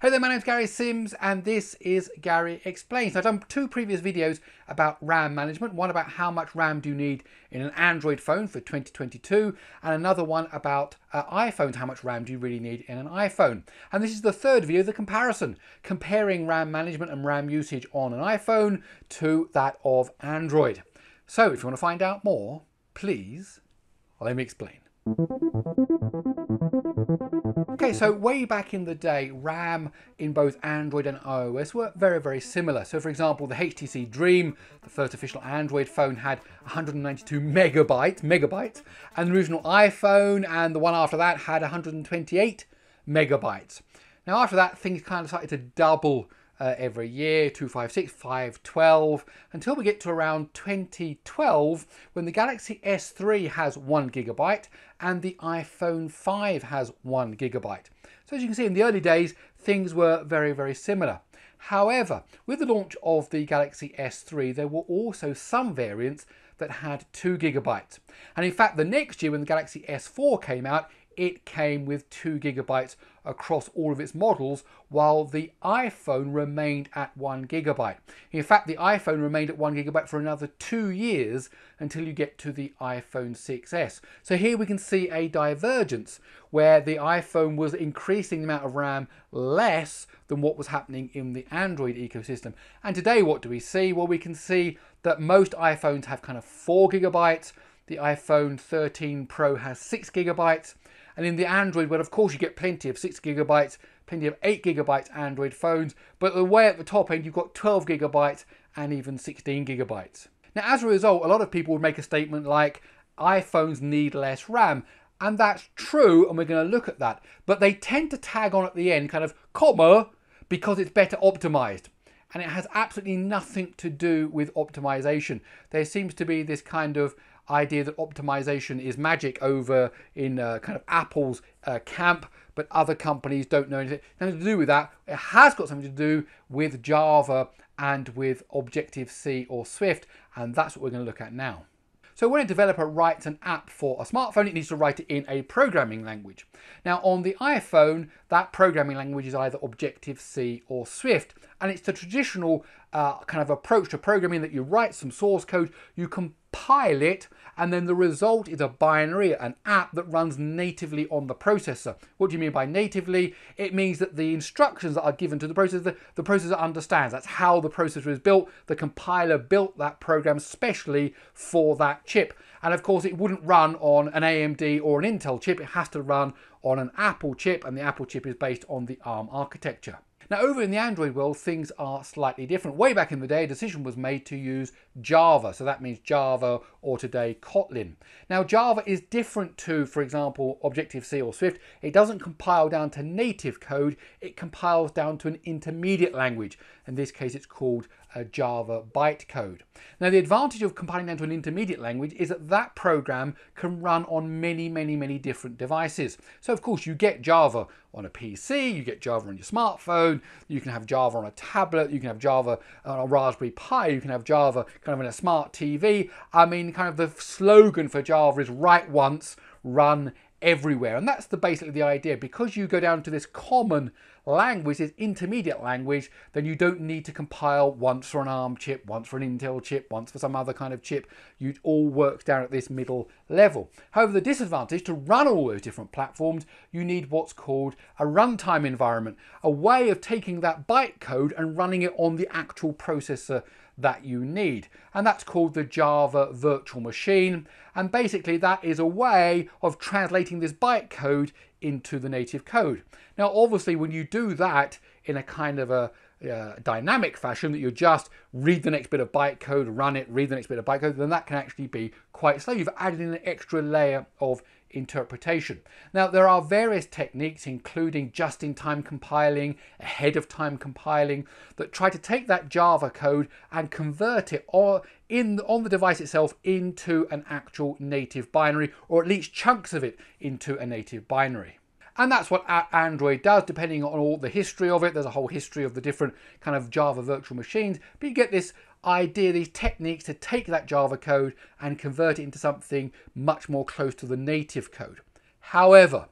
Hey there, my name's Gary Sims and this is Gary Explains. I've done two previous videos about RAM management, one about how much RAM do you need in an Android phone for 2022 and another one about uh, iPhones, how much RAM do you really need in an iPhone. And this is the third video, the comparison, comparing RAM management and RAM usage on an iPhone to that of Android. So if you want to find out more, please let me explain. Okay, so way back in the day, RAM in both Android and iOS were very, very similar. So for example, the HTC Dream, the first official Android phone, had 192 megabytes, megabytes, and the original iPhone and the one after that had 128 megabytes. Now after that, things kind of started to double uh, every year, 256, 512, until we get to around 2012 when the Galaxy S3 has one gigabyte and the iPhone 5 has one gigabyte. So as you can see in the early days, things were very, very similar. However, with the launch of the Galaxy S3, there were also some variants that had 2 gigabytes. And in fact, the next year when the Galaxy S4 came out, it came with 2 gigabytes across all of its models, while the iPhone remained at 1 gigabyte. In fact, the iPhone remained at 1 gigabyte for another two years until you get to the iPhone 6S. So here we can see a divergence where the iPhone was increasing the amount of RAM less than what was happening in the Android ecosystem. And today, what do we see? Well, we can see that most iPhones have kind of 4 gigabytes. The iPhone 13 Pro has 6 gigabytes and in the Android, well, of course, you get plenty of 6 gigabytes, plenty of 8 gigabytes Android phones, but the way at the top end, you've got 12 gigabytes and even 16 gigabytes. Now, as a result, a lot of people would make a statement like iPhones need less RAM. And that's true, and we're going to look at that. But they tend to tag on at the end, kind of, comma, because it's better optimized and it has absolutely nothing to do with optimization. There seems to be this kind of idea that optimization is magic over in uh, kind of Apple's uh, camp, but other companies don't know anything. Nothing to do with that. It has got something to do with Java and with Objective-C or Swift, and that's what we're going to look at now. So when a developer writes an app for a smartphone, it needs to write it in a programming language. Now on the iPhone, that programming language is either Objective-C or Swift. And it's the traditional uh, kind of approach to programming that you write some source code, you compile it, and then the result is a binary, an app that runs natively on the processor. What do you mean by natively? It means that the instructions that are given to the processor, the processor understands. That's how the processor is built. The compiler built that program specially for that chip. And of course, it wouldn't run on an AMD or an Intel chip. It has to run on an Apple chip, and the Apple chip is based on the ARM architecture. Now over in the Android world, things are slightly different. Way back in the day, a decision was made to use Java. So that means Java or today Kotlin. Now Java is different to, for example, Objective-C or Swift. It doesn't compile down to native code. It compiles down to an intermediate language. In this case, it's called a Java bytecode. Now the advantage of compiling down to an intermediate language is that that program can run on many, many, many different devices. So of course you get Java on a PC, you get Java on your smartphone, you can have Java on a tablet, you can have Java uh, on a Raspberry Pi, you can have Java kind of in a smart TV. I mean, kind of the slogan for Java is write once, run everywhere. And that's the basically the idea. Because you go down to this common language, is intermediate language, then you don't need to compile once for an ARM chip, once for an Intel chip, once for some other kind of chip. You'd all work down at this middle level. However, the disadvantage to run all those different platforms, you need what's called a runtime environment, a way of taking that bytecode and running it on the actual processor that you need. And that's called the Java Virtual Machine. And basically that is a way of translating this bytecode into the native code. Now, obviously, when you do that in a kind of a uh, dynamic fashion that you just read the next bit of bytecode, run it, read the next bit of bytecode, then that can actually be quite slow. You've added in an extra layer of interpretation. Now there are various techniques including just-in-time compiling, ahead-of-time compiling that try to take that Java code and convert it or in on the device itself into an actual native binary or at least chunks of it into a native binary. And that's what Android does, depending on all the history of it. There's a whole history of the different kind of Java virtual machines. But you get this idea, these techniques to take that Java code and convert it into something much more close to the native code. However,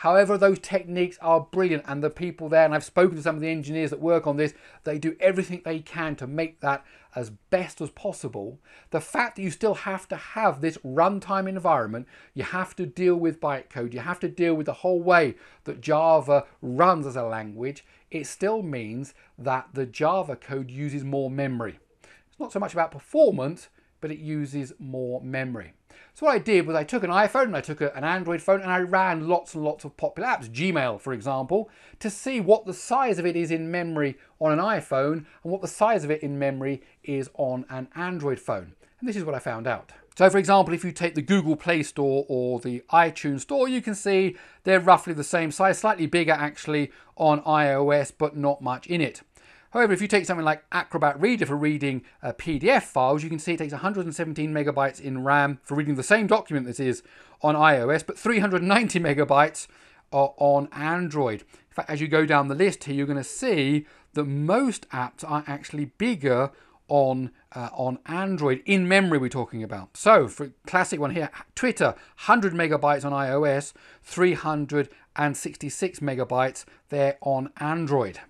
However, those techniques are brilliant, and the people there, and I've spoken to some of the engineers that work on this, they do everything they can to make that as best as possible. The fact that you still have to have this runtime environment, you have to deal with bytecode, you have to deal with the whole way that Java runs as a language, it still means that the Java code uses more memory. It's not so much about performance, but it uses more memory. So what I did was I took an iPhone and I took an Android phone and I ran lots and lots of popular apps, Gmail for example, to see what the size of it is in memory on an iPhone and what the size of it in memory is on an Android phone. And this is what I found out. So for example, if you take the Google Play Store or the iTunes Store, you can see they're roughly the same size, slightly bigger actually on iOS, but not much in it. However, if you take something like Acrobat Reader for reading uh, PDF files, you can see it takes 117 megabytes in RAM for reading the same document that is on iOS, but 390 megabytes are on Android. In fact, as you go down the list here, you're going to see that most apps are actually bigger on uh, on Android in memory we're talking about. So for classic one here, Twitter 100 megabytes on iOS, 366 megabytes there on Android.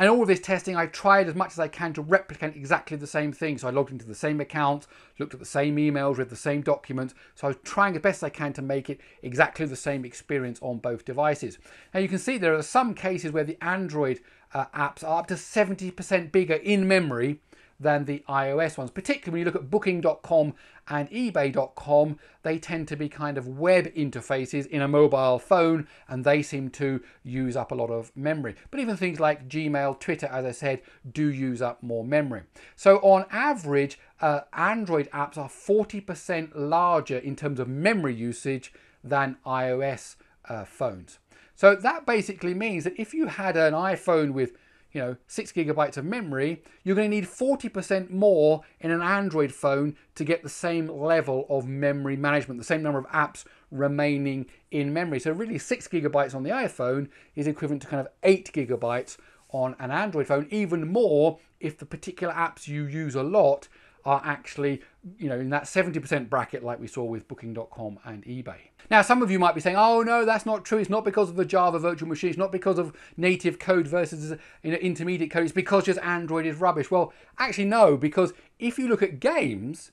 And all of this testing, I've tried as much as I can to replicate exactly the same thing. So I logged into the same account, looked at the same emails, read the same documents. So I was trying as best I can to make it exactly the same experience on both devices. Now you can see there are some cases where the Android uh, apps are up to 70% bigger in memory than the iOS ones. Particularly when you look at booking.com and ebay.com, they tend to be kind of web interfaces in a mobile phone and they seem to use up a lot of memory. But even things like Gmail, Twitter, as I said, do use up more memory. So on average, uh, Android apps are 40% larger in terms of memory usage than iOS uh, phones. So that basically means that if you had an iPhone with you know, six gigabytes of memory, you're going to need 40% more in an Android phone to get the same level of memory management, the same number of apps remaining in memory. So really six gigabytes on the iPhone is equivalent to kind of eight gigabytes on an Android phone, even more if the particular apps you use a lot are actually, you know, in that 70% bracket like we saw with booking.com and eBay. Now, some of you might be saying, oh no, that's not true. It's not because of the Java virtual machine. It's not because of native code versus you know, intermediate code. It's because just Android is rubbish. Well, actually no, because if you look at games,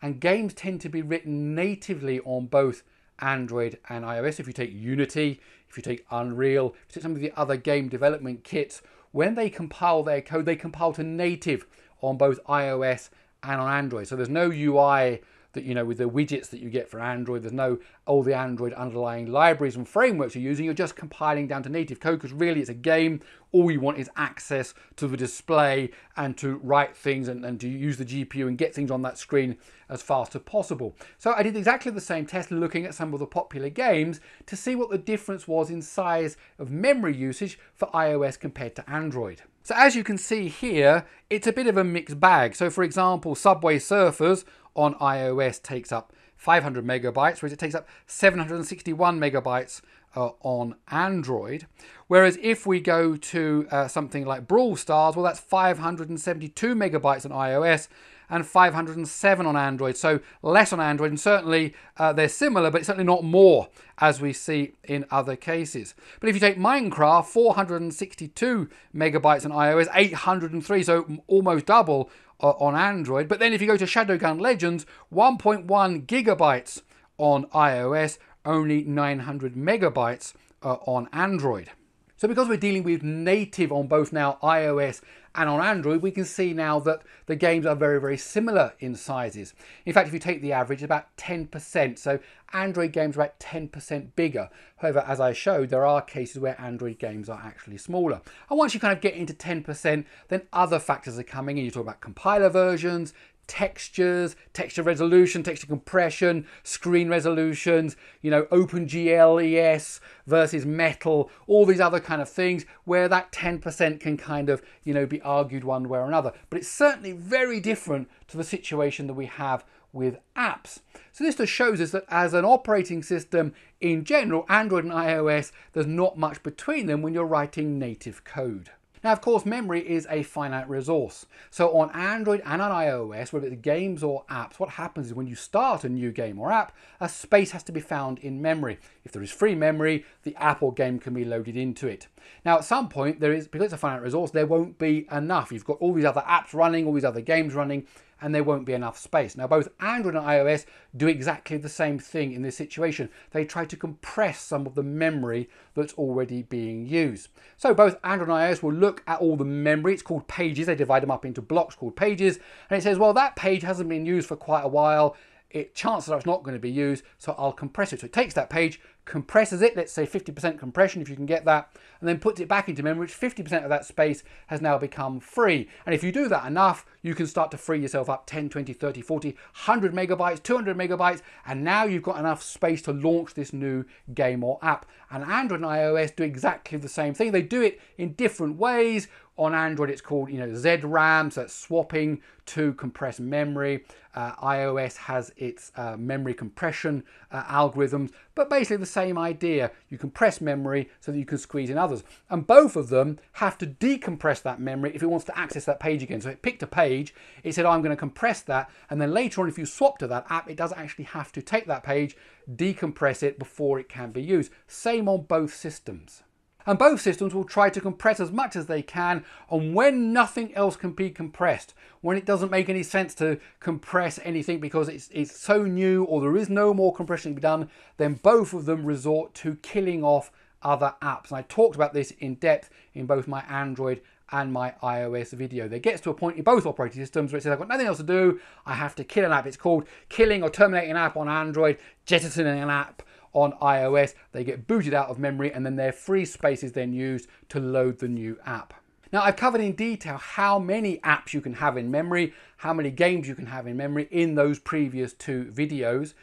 and games tend to be written natively on both Android and iOS. If you take Unity, if you take Unreal, if you take some of the other game development kits, when they compile their code, they compile to native on both iOS and on Android. So there's no UI that you know with the widgets that you get for Android. There's no all the Android underlying libraries and frameworks you're using. You're just compiling down to native code because really it's a game. All you want is access to the display and to write things and, and to use the GPU and get things on that screen as fast as possible. So I did exactly the same test looking at some of the popular games to see what the difference was in size of memory usage for iOS compared to Android. So as you can see here, it's a bit of a mixed bag. So for example, Subway Surfers on iOS takes up 500 megabytes, whereas it takes up 761 megabytes uh, on Android. Whereas if we go to uh, something like Brawl Stars, well, that's 572 megabytes on iOS and 507 on Android. So less on Android, and certainly uh, they're similar, but certainly not more as we see in other cases. But if you take Minecraft, 462 megabytes on iOS, 803, so almost double uh, on Android. But then if you go to Shadowgun Legends, 1.1 gigabytes on iOS, only 900 megabytes uh, on Android. So because we're dealing with native on both now iOS and on Android, we can see now that the games are very, very similar in sizes. In fact, if you take the average, about 10%. So Android games are about 10% bigger. However, as I showed, there are cases where Android games are actually smaller. And once you kind of get into 10%, then other factors are coming in. You talk about compiler versions, textures, texture resolution, texture compression, screen resolutions, you know, OpenGL ES versus Metal, all these other kind of things where that 10% can kind of, you know, be argued one way or another. But it's certainly very different to the situation that we have with apps. So this just shows us that as an operating system in general, Android and iOS, there's not much between them when you're writing native code. Now, of course, memory is a finite resource. So on Android and on iOS, whether it's games or apps, what happens is when you start a new game or app, a space has to be found in memory. If there is free memory, the app or game can be loaded into it. Now, at some point, there is, because it's a finite resource, there won't be enough. You've got all these other apps running, all these other games running, and there won't be enough space. Now, both Android and iOS do exactly the same thing in this situation. They try to compress some of the memory that's already being used. So both Android and iOS will look at all the memory. It's called pages. They divide them up into blocks called pages. And it says, well, that page hasn't been used for quite a while it chances are it's not going to be used, so I'll compress it. So it takes that page, compresses it, let's say 50% compression if you can get that, and then puts it back into memory, which 50% of that space has now become free. And if you do that enough, you can start to free yourself up 10, 20, 30, 40, 100 megabytes, 200 megabytes, and now you've got enough space to launch this new game or app. And Android and iOS do exactly the same thing. They do it in different ways on Android, it's called you know ZRAM, so it's swapping to compress memory. Uh, iOS has its uh, memory compression uh, algorithms, but basically the same idea. You compress memory so that you can squeeze in others. And both of them have to decompress that memory if it wants to access that page again. So it picked a page, it said, I'm going to compress that. And then later on, if you swap to that app, it doesn't actually have to take that page, decompress it before it can be used. Same on both systems and both systems will try to compress as much as they can and when nothing else can be compressed, when it doesn't make any sense to compress anything because it's, it's so new or there is no more compression to be done, then both of them resort to killing off other apps. And I talked about this in depth in both my Android and my iOS video. There gets to a point in both operating systems where it says I've got nothing else to do, I have to kill an app. It's called killing or terminating an app on Android, jettisoning an app on iOS. They get booted out of memory and then their free space is then used to load the new app. Now I've covered in detail how many apps you can have in memory, how many games you can have in memory in those previous two videos.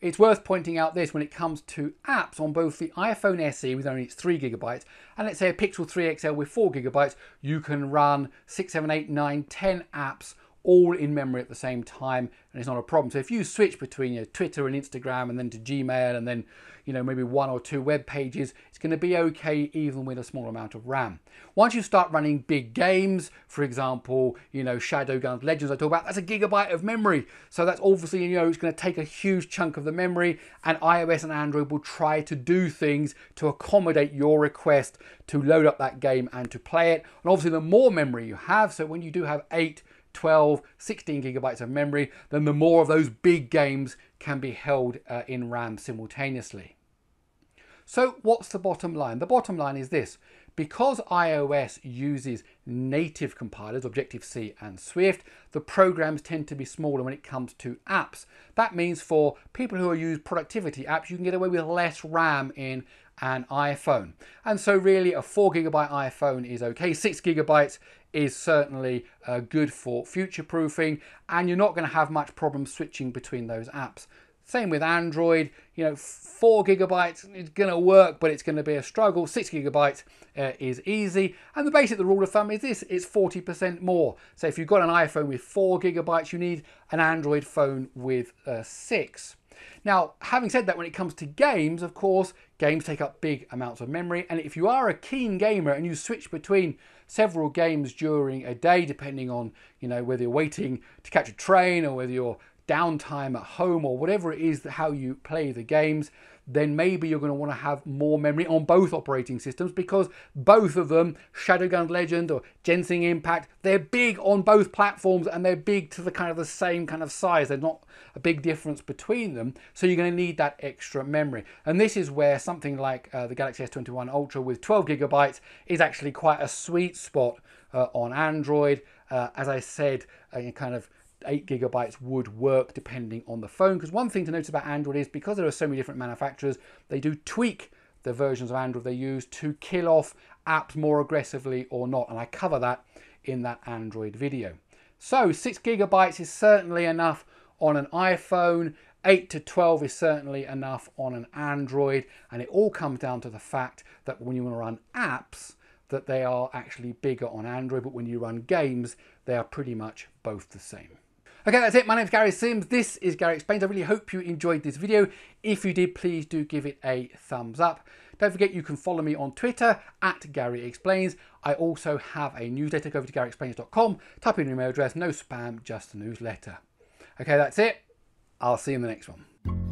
It's worth pointing out this when it comes to apps on both the iPhone SE with only its 3 gigabytes and let's say a Pixel 3 XL with 4 gigabytes, you can run 6, 7, 8, 9, 10 apps all in memory at the same time and it's not a problem. So if you switch between your Twitter and Instagram and then to Gmail and then you know maybe one or two web pages, it's going to be okay even with a small amount of RAM. Once you start running big games, for example, you know Shadowguns Legends I talk about, that's a gigabyte of memory. So that's obviously you know it's going to take a huge chunk of the memory and iOS and Android will try to do things to accommodate your request to load up that game and to play it. And obviously the more memory you have, so when you do have eight 12, 16 gigabytes of memory, then the more of those big games can be held uh, in RAM simultaneously. So what's the bottom line? The bottom line is this. Because iOS uses native compilers, Objective-C and Swift, the programs tend to be smaller when it comes to apps. That means for people who use productivity apps, you can get away with less RAM in an iPhone. And so really a four gigabyte iPhone is okay. Six gigabytes is certainly uh, good for future proofing and you're not going to have much problem switching between those apps. Same with Android, you know, four gigabytes is going to work, but it's going to be a struggle. Six gigabytes uh, is easy. And the basic the rule of thumb is this, it's 40% more. So if you've got an iPhone with four gigabytes, you need an Android phone with uh, six. Now, having said that, when it comes to games, of course, games take up big amounts of memory. And if you are a keen gamer and you switch between several games during a day, depending on, you know, whether you're waiting to catch a train or whether you're downtime at home or whatever it is that how you play the games, then maybe you're going to want to have more memory on both operating systems because both of them, Shadowgun Legend or Genshin Impact, they're big on both platforms and they're big to the kind of the same kind of size. There's not a big difference between them. So you're going to need that extra memory. And this is where something like uh, the Galaxy S21 Ultra with 12 gigabytes is actually quite a sweet spot uh, on Android. Uh, as I said, uh, kind of 8 gigabytes would work depending on the phone. Because one thing to notice about Android is because there are so many different manufacturers, they do tweak the versions of Android they use to kill off apps more aggressively or not. And I cover that in that Android video. So 6 gigabytes is certainly enough on an iPhone. 8 to 12 is certainly enough on an Android. And it all comes down to the fact that when you want to run apps, that they are actually bigger on Android, but when you run games, they are pretty much both the same. Okay, that's it. My name is Gary Sims. This is Gary Explains. I really hope you enjoyed this video. If you did, please do give it a thumbs up. Don't forget you can follow me on Twitter at Gary Explains. I also have a newsletter. Go over to GaryExplains.com, type in your email address, no spam, just a newsletter. Okay, that's it. I'll see you in the next one.